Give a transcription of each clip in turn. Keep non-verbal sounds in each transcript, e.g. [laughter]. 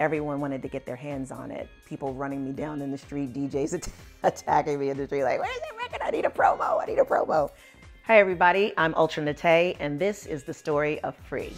everyone wanted to get their hands on it. People running me down in the street, DJs [laughs] attacking me in the street, like, where's that record? I need a promo. I need a promo. Hi, everybody. I'm Ultra Naté, and this is the story of Free.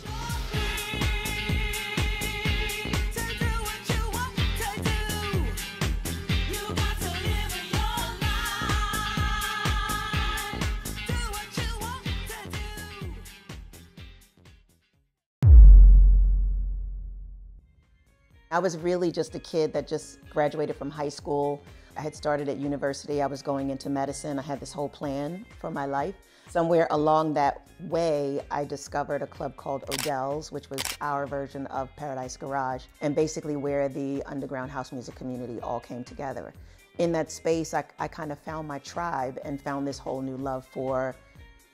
I was really just a kid that just graduated from high school. I had started at university. I was going into medicine. I had this whole plan for my life. Somewhere along that way, I discovered a club called Odell's, which was our version of Paradise Garage, and basically where the underground house music community all came together. In that space, I, I kind of found my tribe and found this whole new love for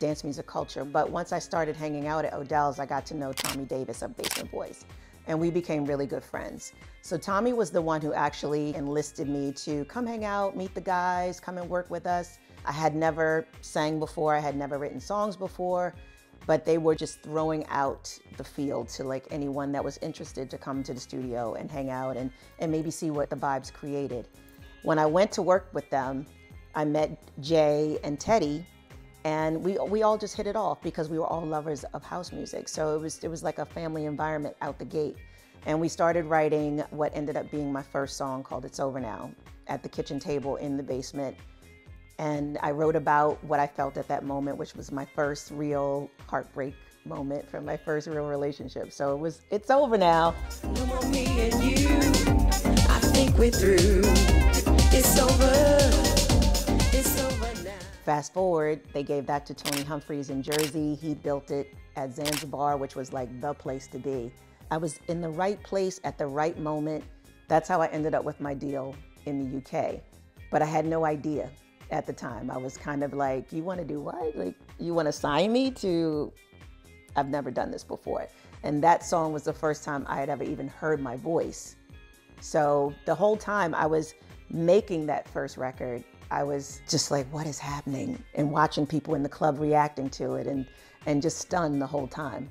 dance music culture. But once I started hanging out at Odell's, I got to know Tommy Davis of Basement Boys and we became really good friends. So Tommy was the one who actually enlisted me to come hang out, meet the guys, come and work with us. I had never sang before, I had never written songs before, but they were just throwing out the field to like anyone that was interested to come to the studio and hang out and, and maybe see what the vibes created. When I went to work with them, I met Jay and Teddy, and we we all just hit it off because we were all lovers of house music. So it was it was like a family environment out the gate. And we started writing what ended up being my first song called It's Over Now at the kitchen table in the basement. And I wrote about what I felt at that moment, which was my first real heartbreak moment from my first real relationship. So it was, it's over now. No Fast forward, they gave that to Tony Humphries in Jersey. He built it at Zanzibar, which was like the place to be. I was in the right place at the right moment. That's how I ended up with my deal in the UK. But I had no idea at the time. I was kind of like, you want to do what? Like, you want to sign me to, I've never done this before. And that song was the first time I had ever even heard my voice. So the whole time I was making that first record, I was just like, what is happening? And watching people in the club reacting to it and, and just stunned the whole time.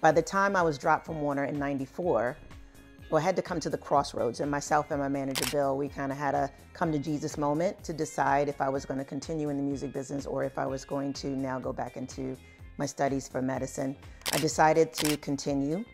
By the time I was dropped from Warner in 94, well, I had to come to the crossroads, and myself and my manager Bill, we kind of had a come to Jesus moment to decide if I was going to continue in the music business or if I was going to now go back into my studies for medicine. I decided to continue,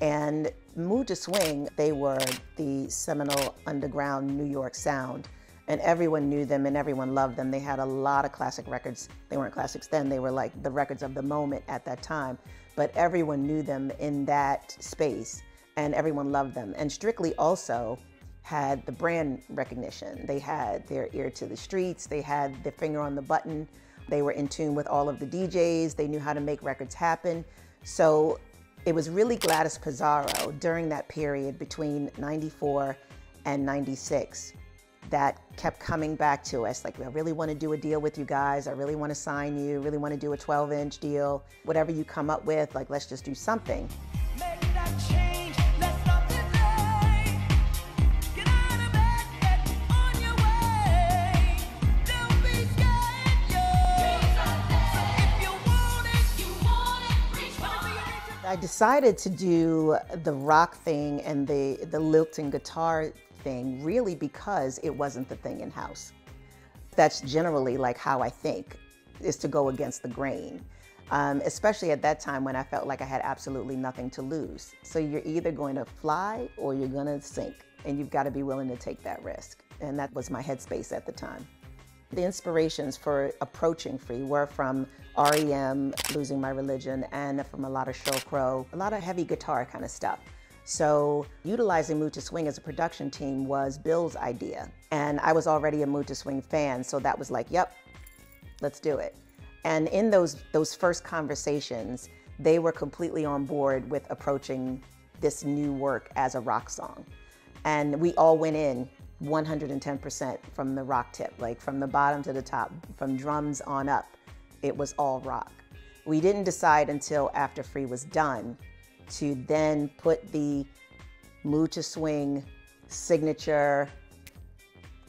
and Mood II Swing, they were the seminal underground New York sound, and everyone knew them and everyone loved them. They had a lot of classic records. They weren't classics then, they were like the records of the moment at that time, but everyone knew them in that space and everyone loved them. And Strictly also had the brand recognition. They had their ear to the streets, they had their finger on the button, they were in tune with all of the DJs, they knew how to make records happen. So it was really Gladys Pizarro during that period between 94 and 96 that kept coming back to us like, I really want to do a deal with you guys. I really want to sign you, really want to do a 12 inch deal. Whatever you come up with, like, let's just do something. I decided to do the rock thing and the, the lilting guitar thing really because it wasn't the thing in house. That's generally like how I think, is to go against the grain. Um, especially at that time when I felt like I had absolutely nothing to lose. So you're either going to fly or you're going to sink, and you've got to be willing to take that risk. And that was my headspace at the time. The inspirations for approaching free were from REM, Losing My Religion, and from a lot of Sheryl Crow, a lot of heavy guitar kind of stuff. So utilizing Mood II Swing as a production team was Bill's idea. And I was already a Mood II Swing fan, so that was like, yep, let's do it. And in those, those first conversations, they were completely on board with approaching this new work as a rock song. And we all went in 110% from the rock tip, like from the bottom to the top, from drums on up, it was all rock. We didn't decide until after Free was done to then put the Mood II Swing signature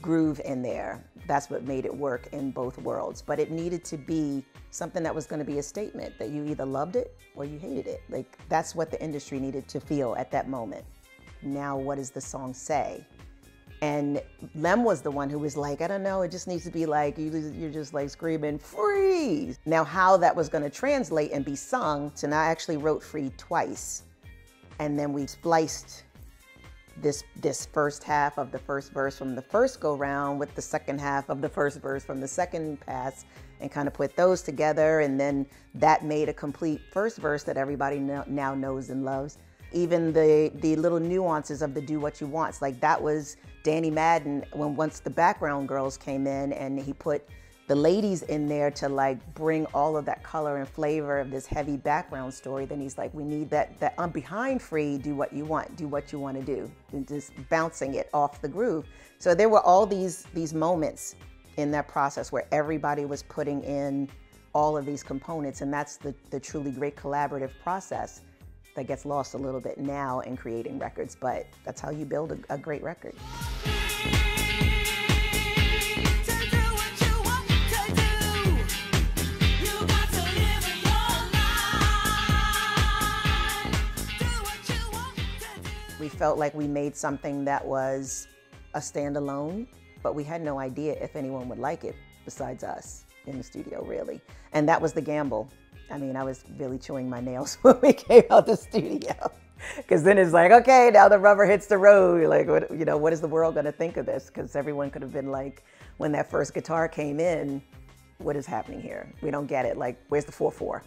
groove in there. That's what made it work in both worlds. But it needed to be something that was going to be a statement that you either loved it or you hated it. Like that's what the industry needed to feel at that moment. Now, what does the song say? And Lem was the one who was like, I don't know, it just needs to be like, you're just like screaming, free. Now, how that was going to translate and be sung, so now I actually wrote free twice. And then we spliced this this first half of the first verse from the first go round with the second half of the first verse from the second pass and kind of put those together and then that made a complete first verse that everybody now knows and loves even the the little nuances of the do what you want like that was danny madden when once the background girls came in and he put the ladies in there to like bring all of that color and flavor of this heavy background story, then he's like, we need that, that I'm behind free, do what you want, do what you want to do, and just bouncing it off the groove. So there were all these, these moments in that process where everybody was putting in all of these components, and that's the, the truly great collaborative process that gets lost a little bit now in creating records, but that's how you build a, a great record. We felt like we made something that was a standalone, but we had no idea if anyone would like it besides us in the studio, really. And that was the gamble. I mean, I was really chewing my nails [laughs] when we came out the studio. Because then it's like, okay, now the rubber hits the road. Like, what, you know, what is the world going to think of this? Because everyone could have been like, when that first guitar came in, what is happening here? We don't get it. Like, where's the 4-4?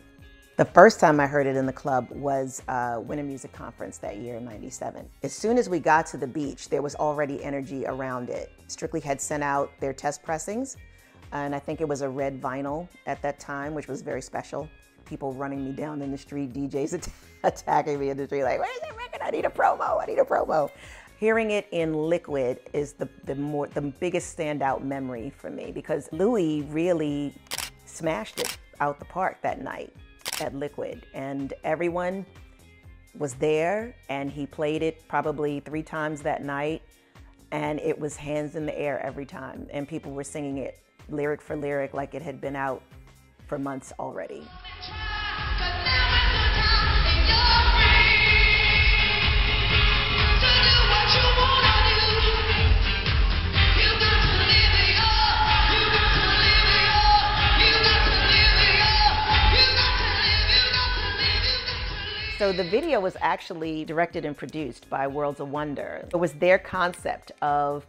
The first time I heard it in the club was uh, Winter Music Conference that year in 97. As soon as we got to the beach, there was already energy around it. Strictly had sent out their test pressings, and I think it was a red vinyl at that time, which was very special. People running me down in the street, DJs [laughs] attacking me in the street, like, where's that record? I need a promo, I need a promo. Hearing it in liquid is the, the, more, the biggest standout memory for me because Louie really smashed it out the park that night at Liquid, and everyone was there, and he played it probably three times that night, and it was hands in the air every time, and people were singing it lyric for lyric like it had been out for months already. So the video was actually directed and produced by Worlds of Wonder. It was their concept of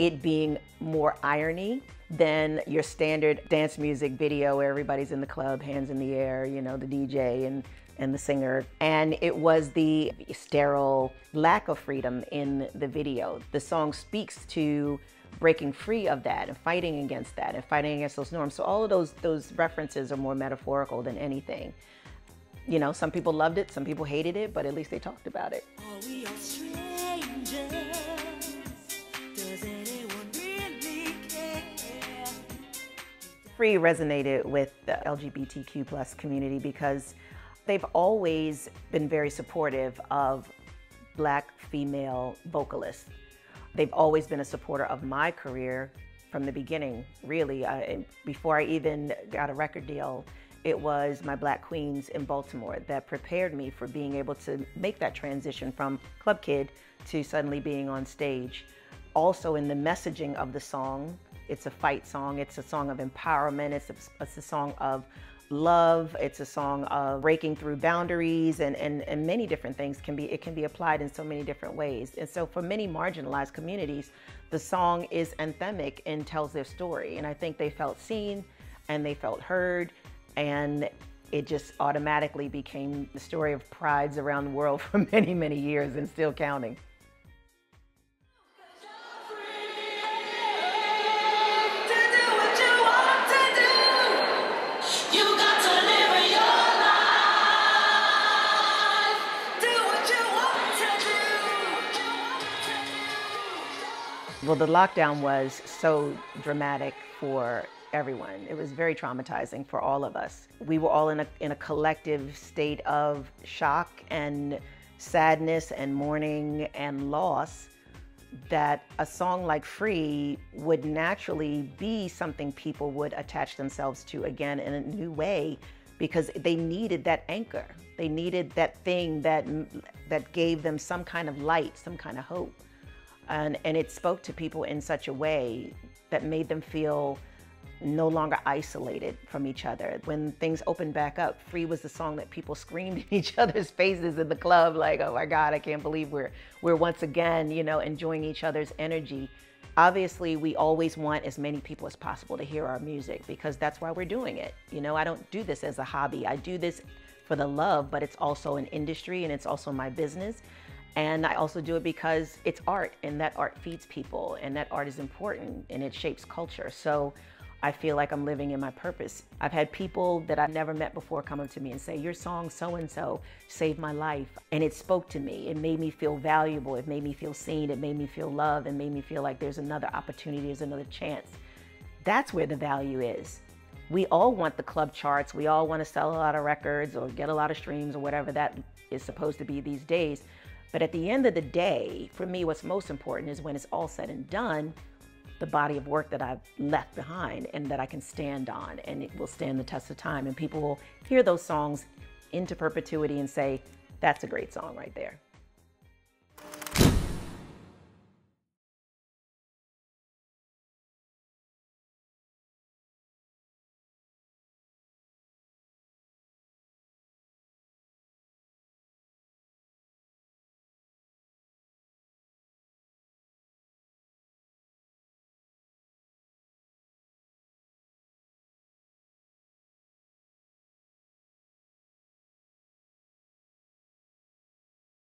it being more irony than your standard dance music video where everybody's in the club, hands in the air, you know, the DJ and, and the singer. And it was the sterile lack of freedom in the video. The song speaks to breaking free of that and fighting against that and fighting against those norms. So all of those, those references are more metaphorical than anything you know, some people loved it, some people hated it, but at least they talked about it. Free resonated with the LGBTQ plus community because they've always been very supportive of black female vocalists. They've always been a supporter of my career from the beginning, really. I, before I even got a record deal, it was my Black Queens in Baltimore that prepared me for being able to make that transition from club kid to suddenly being on stage. Also in the messaging of the song, it's a fight song, it's a song of empowerment, it's a, it's a song of love, it's a song of breaking through boundaries and, and, and many different things can be, it can be applied in so many different ways. And so for many marginalized communities, the song is anthemic and tells their story. And I think they felt seen and they felt heard and it just automatically became the story of prides around the world [laughs] for many, many years and still counting. Well, the lockdown was so dramatic for everyone. It was very traumatizing for all of us. We were all in a, in a collective state of shock and sadness and mourning and loss. that a song like Free would naturally be something people would attach themselves to again in a new way because they needed that anchor. They needed that thing that that gave them some kind of light, some kind of hope. And and it spoke to people in such a way that made them feel no longer isolated from each other. When things opened back up, Free was the song that people screamed [laughs] in each other's faces in the club, like, oh my God, I can't believe we're, we're once again, you know, enjoying each other's energy. Obviously, we always want as many people as possible to hear our music because that's why we're doing it. You know, I don't do this as a hobby. I do this for the love, but it's also an industry and it's also my business. And I also do it because it's art and that art feeds people and that art is important and it shapes culture. So I feel like I'm living in my purpose. I've had people that I've never met before come up to me and say, Your song so and so saved my life. And it spoke to me. It made me feel valuable. It made me feel seen. It made me feel loved. It made me feel like there's another opportunity, there's another chance. That's where the value is. We all want the club charts. We all want to sell a lot of records or get a lot of streams or whatever that is supposed to be these days. But at the end of the day, for me, what's most important is when it's all said and done, the body of work that I've left behind and that I can stand on and it will stand the test of time. And people will hear those songs into perpetuity and say, that's a great song right there.